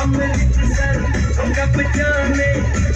I'm ready to sell. I'm gonna put you on it.